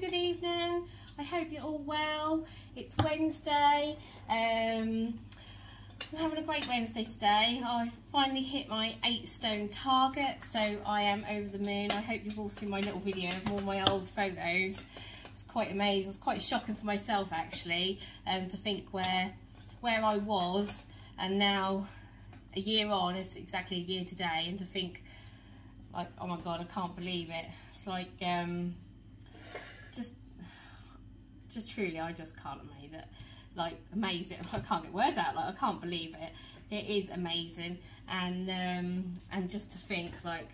good evening. I hope you're all well. It's Wednesday. Um, I'm having a great Wednesday today. I finally hit my eight stone target, so I am over the moon. I hope you've all seen my little video of all my old photos. It's quite amazing. It's quite shocking for myself actually um, to think where where I was and now a year on, it's exactly a year today, and to think like, oh my god, I can't believe it. It's like um, just truly, I just can't amaze it. Like, amaze it. I can't get words out. Like, I can't believe it. It is amazing. And, um, and just to think, like,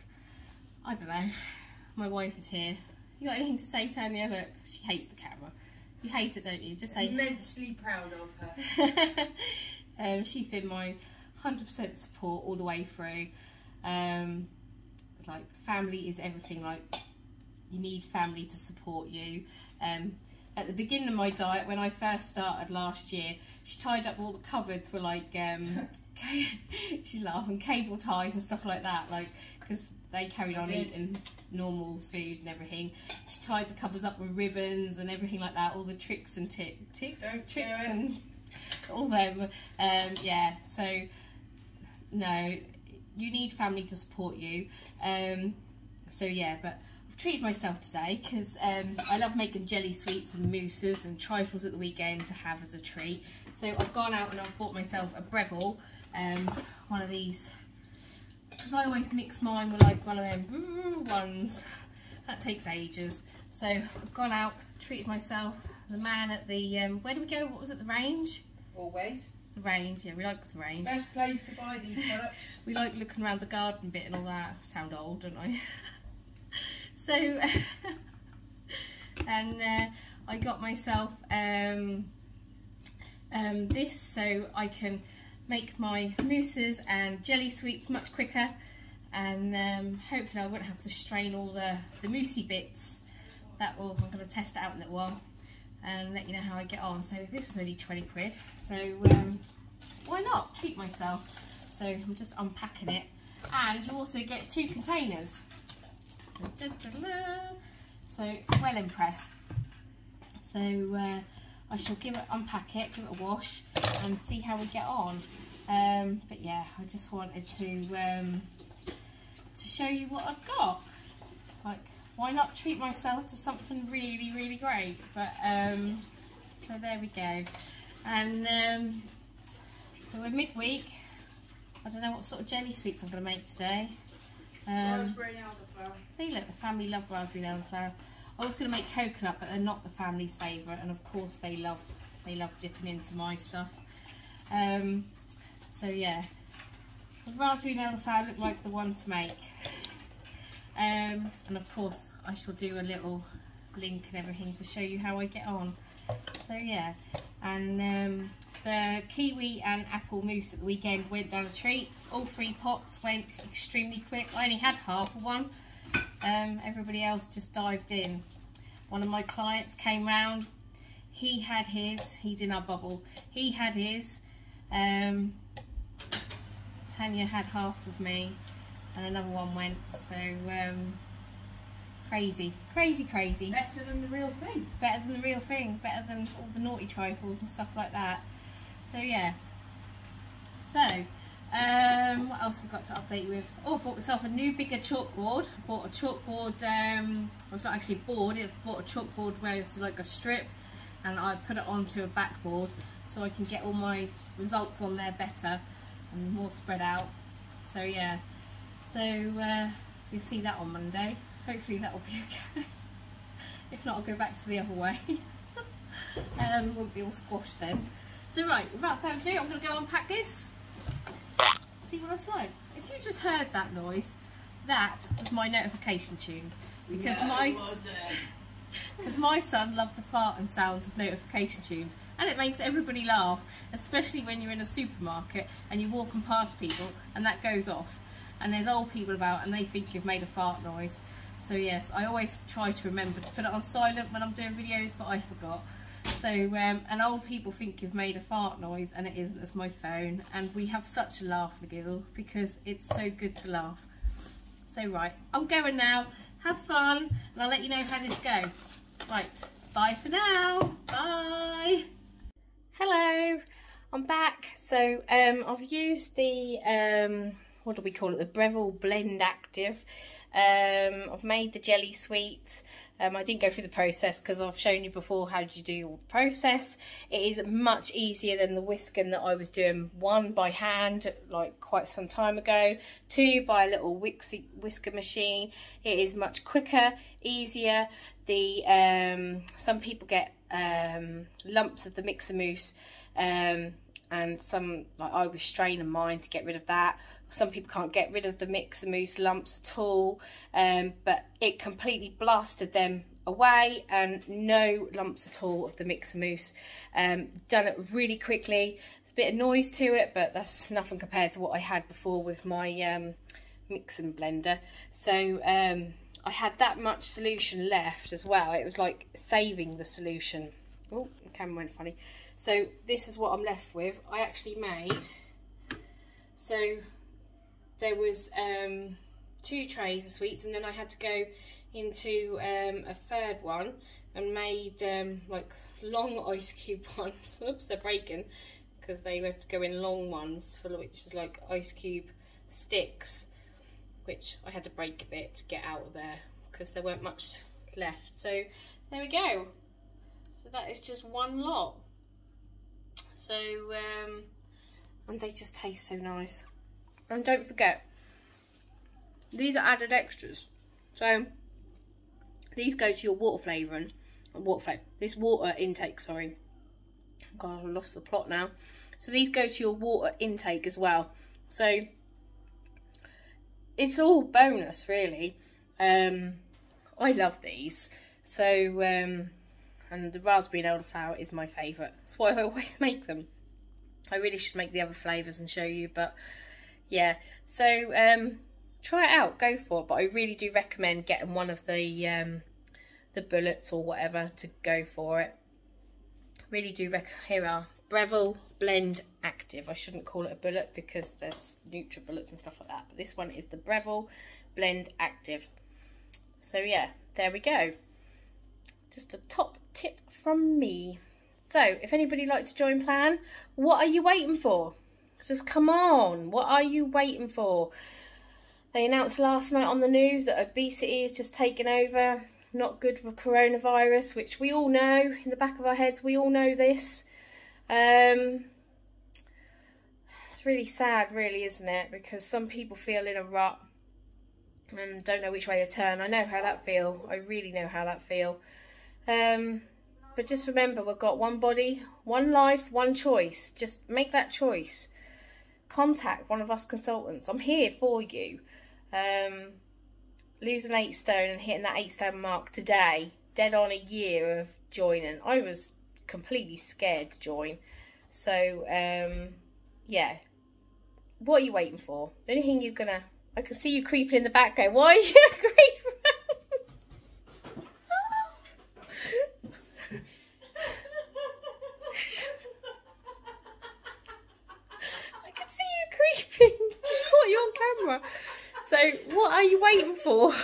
I don't know. My wife is here. You got anything to say, Tanya? Look, she hates the camera. You hate it, don't you? Just say. Immensely proud of her. um, she's been my 100% support all the way through. Um, like, family is everything. Like, you need family to support you. Um, at the beginning of my diet, when I first started last year, she tied up all the cupboards with like, um, she's laughing, cable ties and stuff like that, like, because they carried on eating normal food and everything. She tied the cupboards up with ribbons and everything like that, all the tricks and ticks, tricks and all them. Um, yeah, so, no, you need family to support you. Um, so yeah, but treated myself today because um, I love making jelly sweets and mousses and trifles at the weekend to have as a treat. So I've gone out and I've bought myself a Breville, um, one of these, because I always mix mine with like one of them ones. That takes ages. So I've gone out, treated myself. The man at the, um, where do we go? What was it, the range? Always. The range, yeah, we like the range. Best place to buy these products. we like looking around the garden bit and all that. Sound old, don't I? so and uh, I got myself um, um, this so I can make my mousses and jelly sweets much quicker. And um, hopefully I won't have to strain all the, the moussey bits. That will I'm going to test it out in a little while and let you know how I get on. So this was only 20 quid. So um, why not treat myself? So I'm just unpacking it. And you also get two containers so well impressed. So uh, I shall give it, unpack it, give it a wash and see how we get on. Um, but yeah, I just wanted to um, to show you what I've got. Like, why not treat myself to something really, really great? But um, so there we go. And um, so we're midweek. I don't know what sort of jelly sweets I'm going to make today. Um, raspberry elderflower. See, look, the family love raspberry and elderflower. I was going to make coconut, but they're not the family's favourite, and of course they love they love dipping into my stuff. Um, so yeah, the raspberry elderflower look like the one to make. Um, and of course, I shall do a little link and everything to show you how I get on. So yeah, and um, the kiwi and apple mousse at the weekend went down a treat. All three pots went extremely quick. I only had half of one. Um, everybody else just dived in. One of my clients came round. He had his. He's in our bubble. He had his. Um, Tanya had half of me. And another one went. So, um, crazy. Crazy, crazy. Better than the real thing. better than the real thing. Better than all the naughty trifles and stuff like that. So yeah. So, um, what else have I got to update you with? Oh, I bought myself a new bigger chalkboard. Bought a chalkboard, um, well, it's not actually a board, I bought a chalkboard where it's like a strip and I put it onto a backboard so I can get all my results on there better and more spread out. So yeah, so uh, you'll see that on Monday. Hopefully that will be okay. if not, I'll go back to the other way. um, won't be all squashed then. So right, without further ado, I'm going to go unpack this. See what it's like. If you just heard that noise, that was my notification tune. Because no, my because my son loved the fart and sounds of notification tunes and it makes everybody laugh especially when you're in a supermarket and you're walking past people and that goes off and there's old people about and they think you've made a fart noise so yes I always try to remember to put it on silent when I'm doing videos but I forgot so, um, and old people think you've made a fart noise and it isn't, it's my phone. And we have such a laugh giggle because it's so good to laugh. So right, I'm going now. Have fun and I'll let you know how this goes. Right, bye for now. Bye. Hello, I'm back. So um, I've used the, um, what do we call it, the Breville Blend Active. Um, I've made the jelly sweets. Um, I didn't go through the process because I've shown you before how you do all the process. It is much easier than the whisking that I was doing, one by hand, like quite some time ago, two by a little whisker machine. It is much quicker, easier. The um, Some people get um, lumps of the mixer mousse um, and some, like I was straining mine to get rid of that some people can't get rid of the mix and mousse lumps at all um, but it completely blasted them away and no lumps at all of the mixer mousse um, done it really quickly. It's a bit of noise to it but that's nothing compared to what I had before with my um, and blender. So um, I had that much solution left as well. It was like saving the solution. Oh the camera went funny. So this is what I'm left with. I actually made so there was um, two trays of sweets and then I had to go into um, a third one and made um, like long ice cube ones. Oops, they're breaking because they had to go in long ones for which is like ice cube sticks which I had to break a bit to get out of there because there weren't much left. So there we go. So that is just one lot. So, um, and they just taste so nice. And don't forget, these are added extras. So these go to your water flavouring, water flavor, this water intake, sorry. God, I lost the plot now. So these go to your water intake as well. So it's all bonus really. Um, I love these. So, um, and the raspberry and elderflower is my favourite. That's why I always make them. I really should make the other flavours and show you, but yeah. So um try it out go for it but i really do recommend getting one of the um the bullets or whatever to go for it. Really do rec here are breville blend active. I shouldn't call it a bullet because there's nutribullets and stuff like that but this one is the breville blend active. So yeah there we go. Just a top tip from me. So if anybody like to join plan what are you waiting for says, come on, what are you waiting for? They announced last night on the news that obesity is just taken over. Not good for coronavirus, which we all know in the back of our heads. We all know this. Um, it's really sad, really, isn't it? Because some people feel in a rut and don't know which way to turn. I know how that feel. I really know how that feel. Um, but just remember, we've got one body, one life, one choice. Just make that choice contact one of us consultants. I'm here for you. Um, losing eight stone and hitting that eight stone mark today, dead on a year of joining. I was completely scared to join. So, um, yeah. What are you waiting for? The only thing you're gonna... I can see you creeping in the back going, why are you creeping? camera. So what are you waiting for?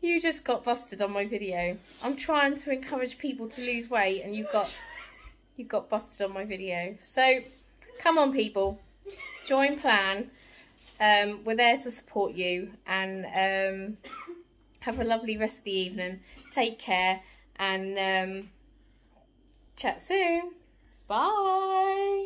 you just got busted on my video. I'm trying to encourage people to lose weight and you got you got busted on my video. So come on people, join plan. Um, we're there to support you and um, have a lovely rest of the evening. Take care and um, chat soon. Bye.